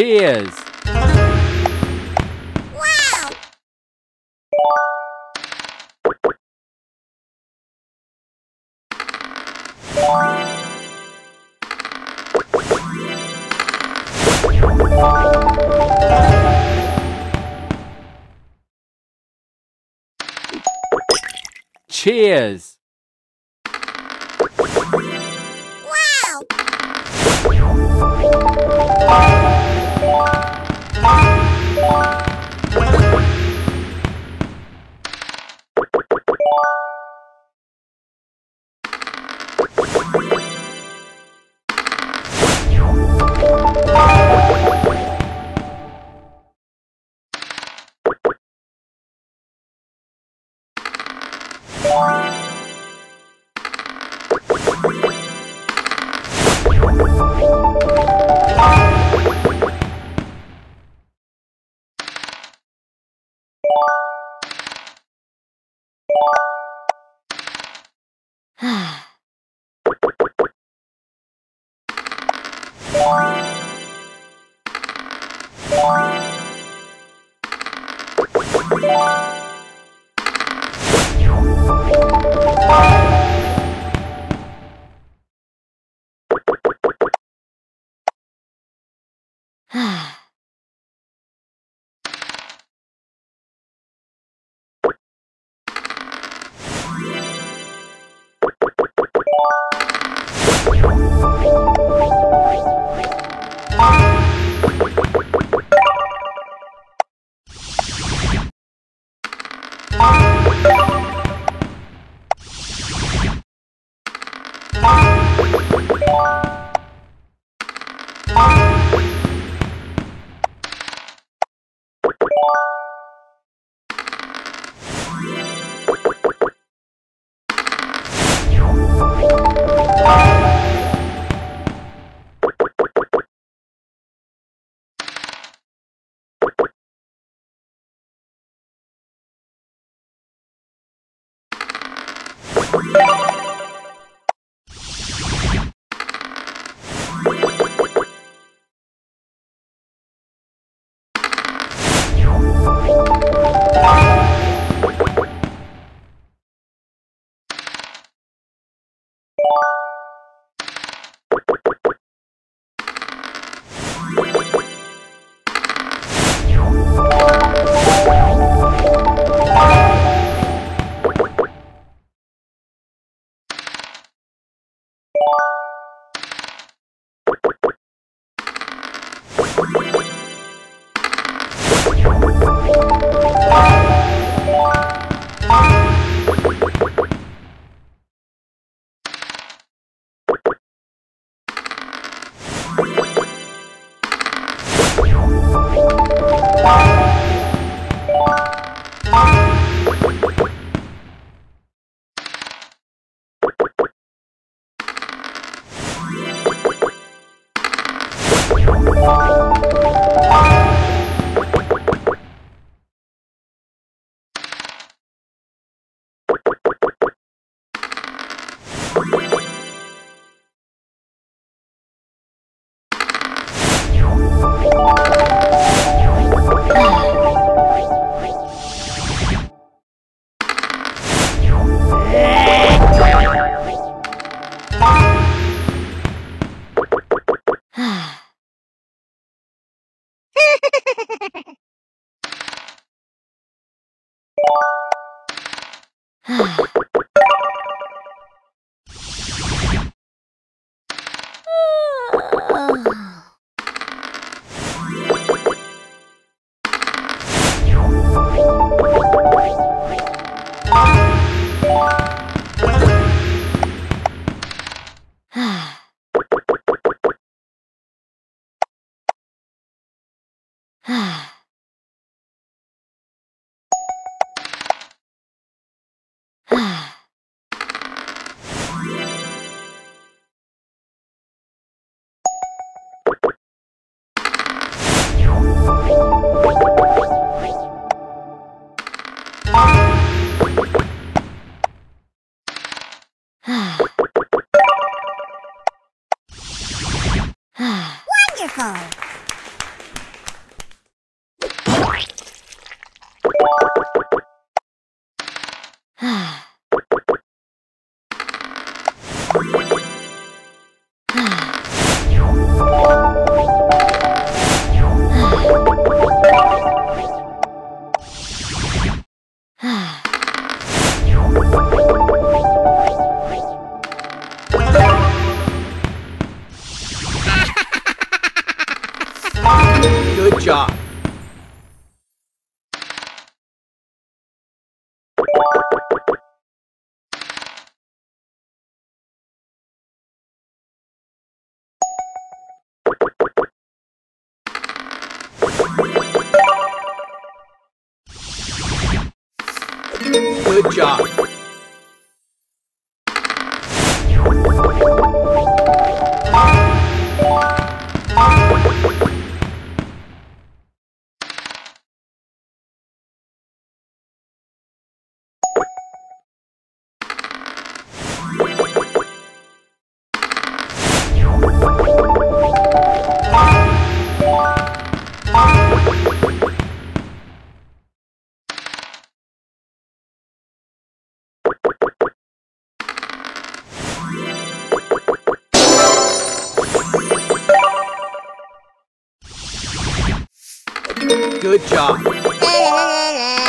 Cheers! Wow! Cheers! Wow! Good job.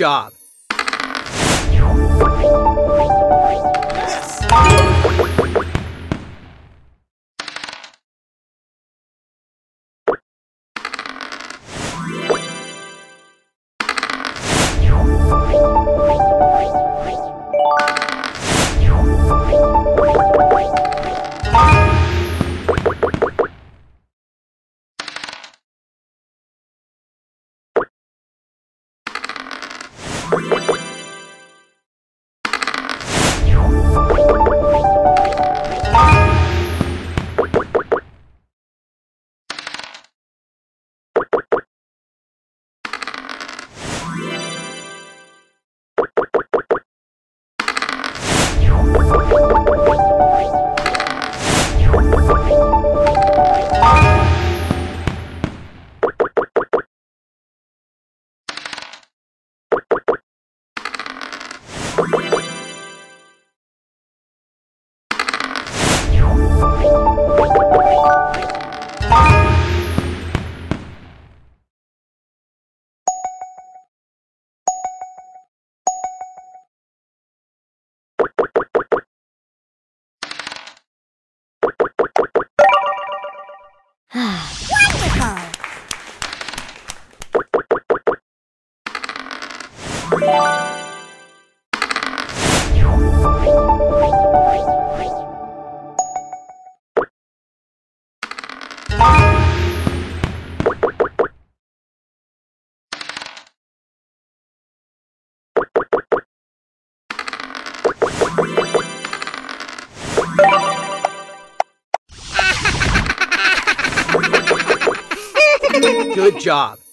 job. Job.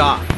Job.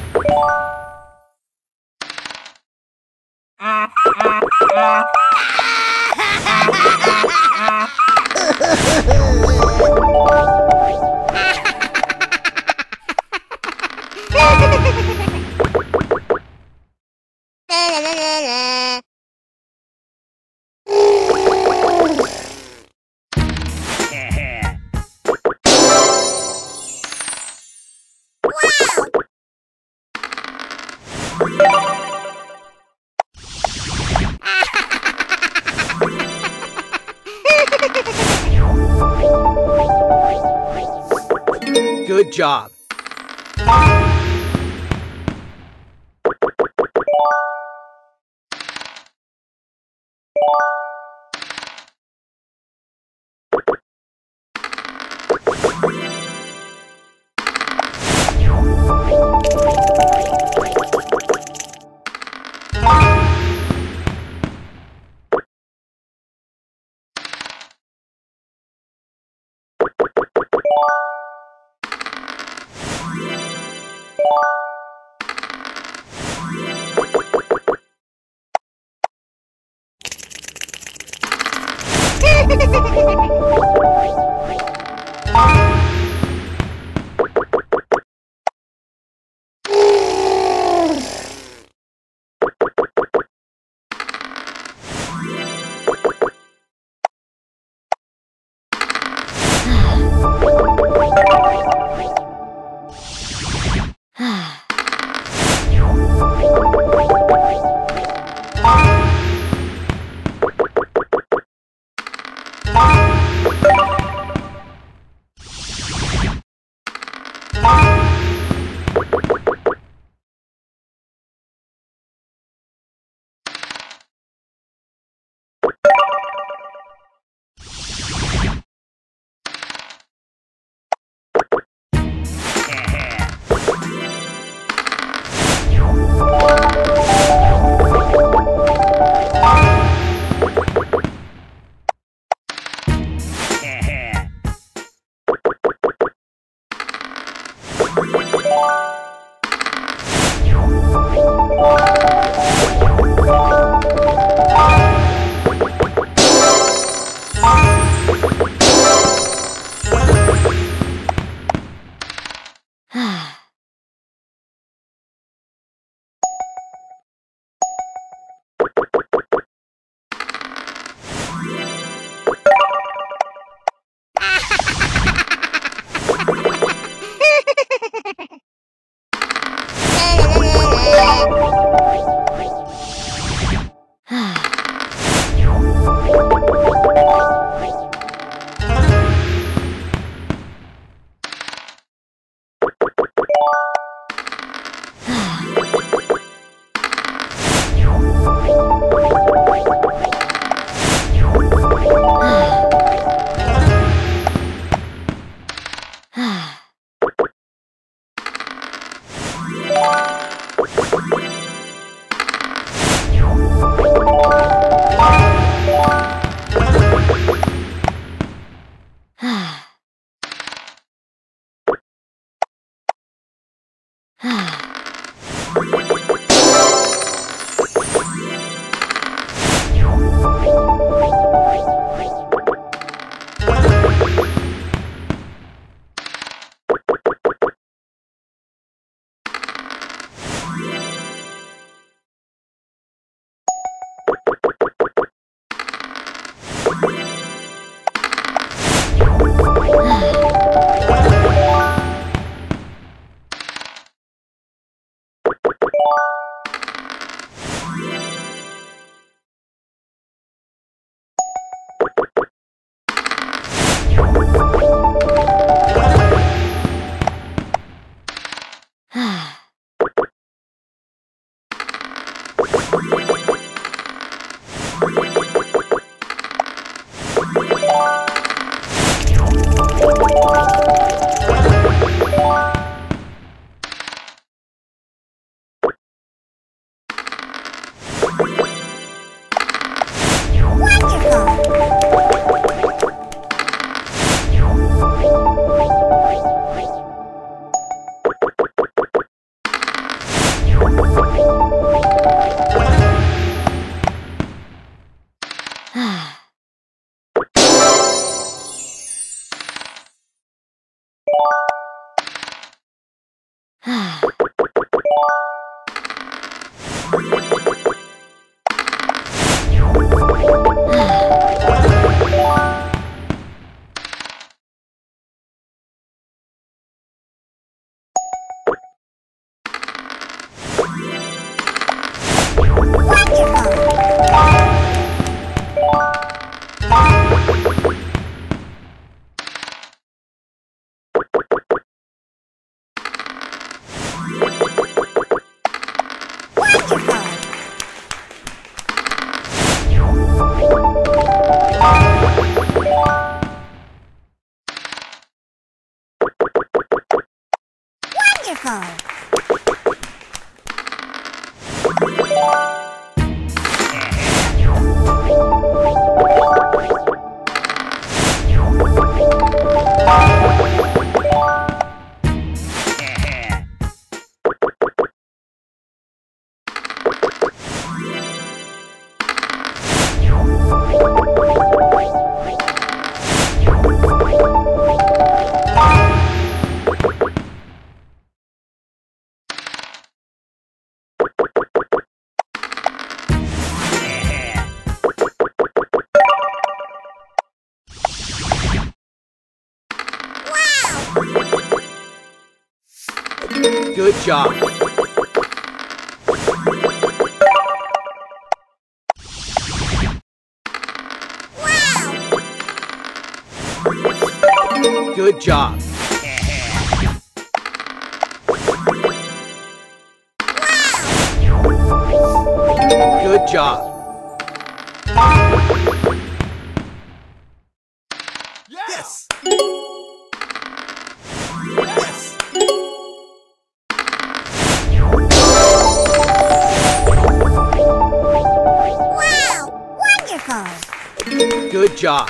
Job. Oh, Ah. Good job.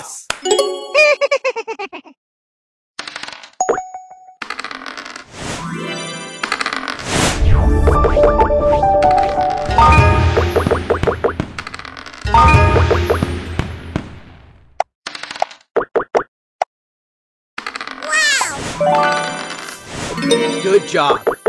Yes! Good job.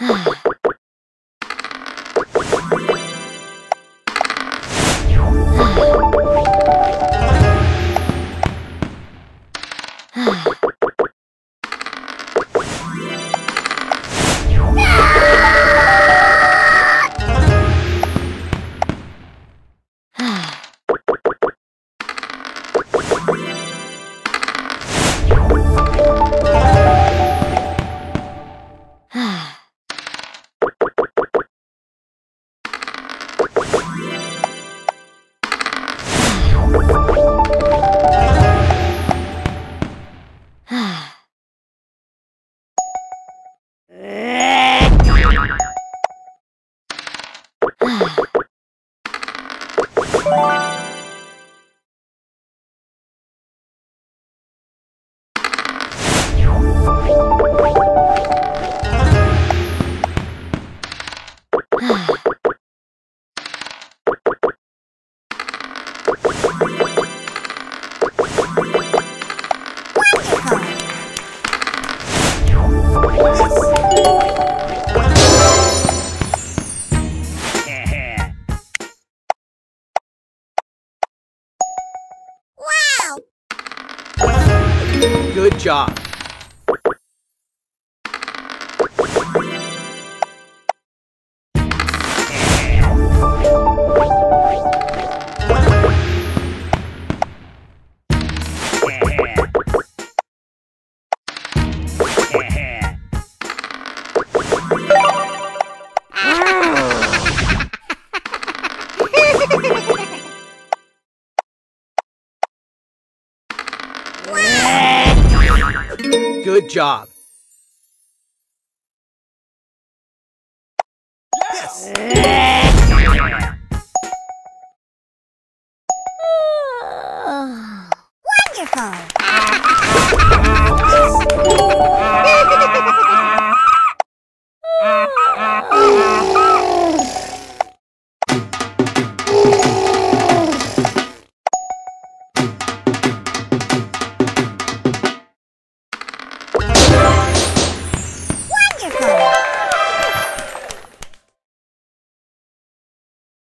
Huh. Hmm. Job. Good job. Yes.